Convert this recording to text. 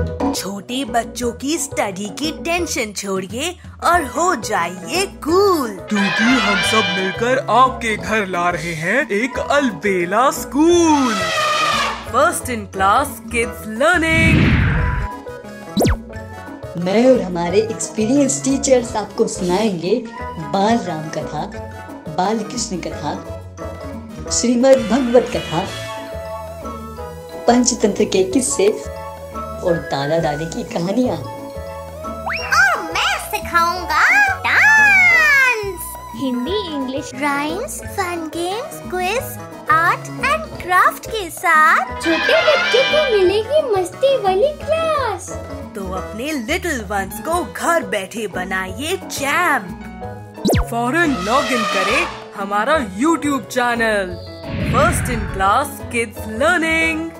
छोटे बच्चों की स्टडी की टेंशन छोड़िए और हो जाइए कूल क्योंकि हम सब मिलकर आपके घर ला रहे हैं एक अलबेला school first in class kids learning मैं और हमारे एक्सपीरियंस टीचर्स आपको सुनाएँगे बाल राम कथा बाल कृष्ण कथा श्रीमद भगवत कथा पंचतंत्र के किस्से और दादा दादी की कहानियाँ। और मैं सिखाऊँगा dance Hindi English rhymes fun games quiz art and craft के साथ छोटे बच्चों को मिलेगी मस्ती वाली क्लास तो अपने लिटिल वंस को घर बैठे बनाइए चैम्प फ़ौरन लॉग इन करे हमारा YouTube channel first in class kids learning